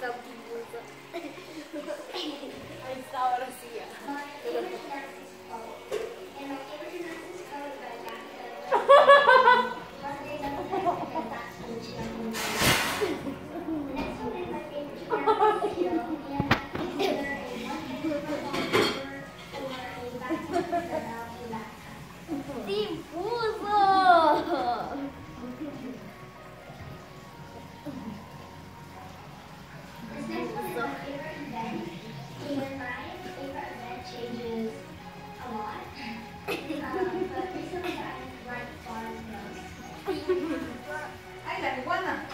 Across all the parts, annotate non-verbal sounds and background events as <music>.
как Ay, la iguana.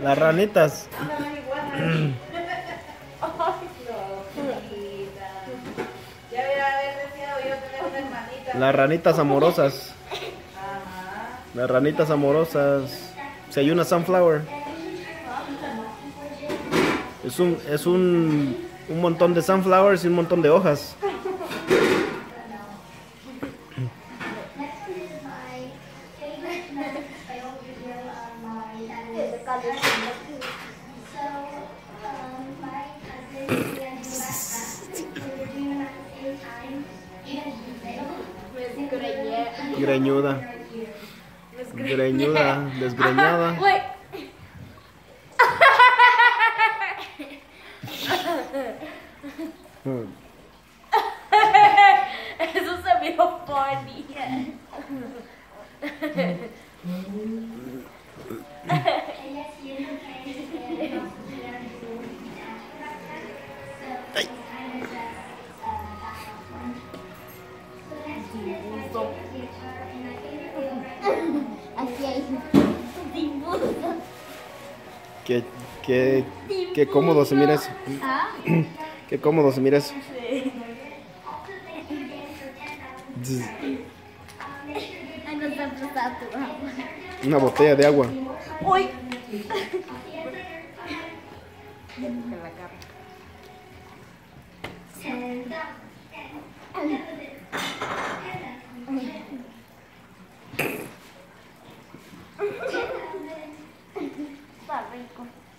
Las ranitas. La iguana. Ay, Florita. Ya hubiera haber deseado yo tener una hermanita. Las ranitas amorosas. Las ranitas amorosas. Si hay una sunflower. Es un, es un, un montón de sunflowers y un montón de hojas. Greñuda. Greñuda, desgreñada. <laughs> Hmm. <laughs> Eso se vio funny. Hmm. Hay. Qué, qué, qué cómodo se mira eso. ¿Ah? Qué cómodo se mira eso. Una botella de agua. Uy. 아이고.